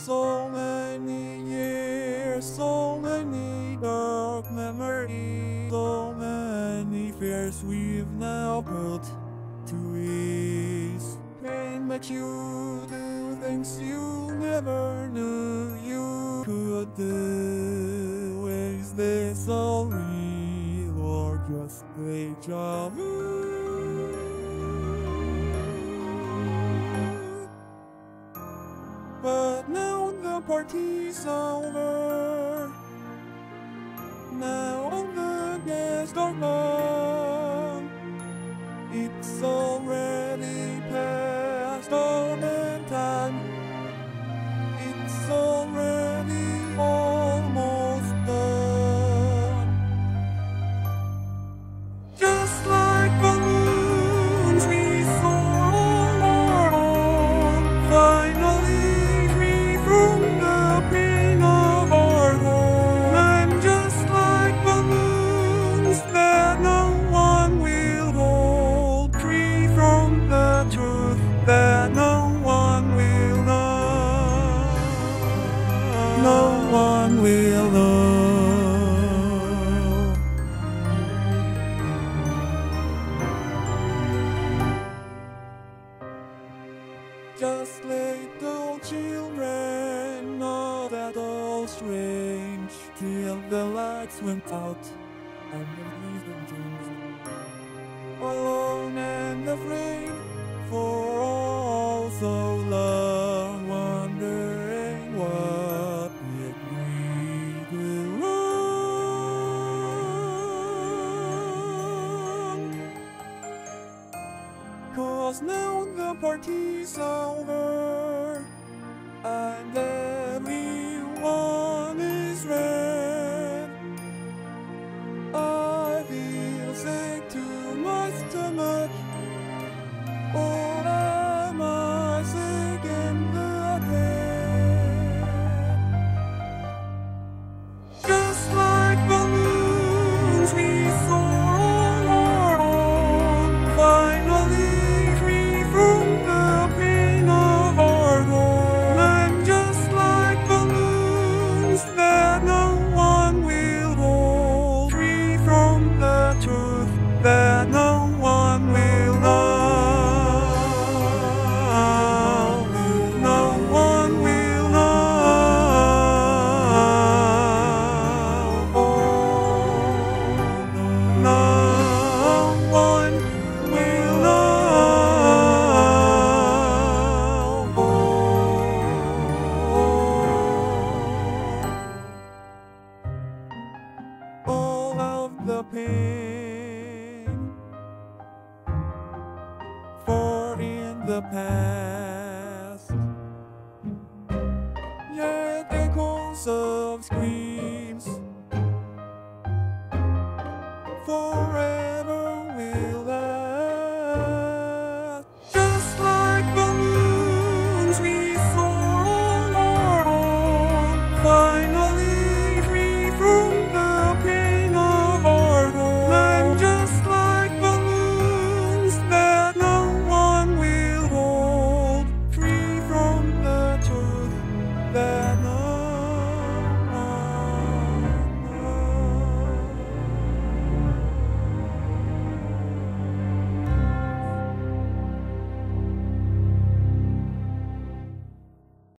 So many years, so many dark memories, so many fears we've now put to ease. Pain makes you do things you never knew you could do. Is this all real or just deja vu? Party's over. Now all the guests are gone. One will know. Just little children, not at all strange, till the lights went out and the changed. Alone and afraid now the party's over. And pain for in the past. Yet echoes of screams